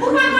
Bukan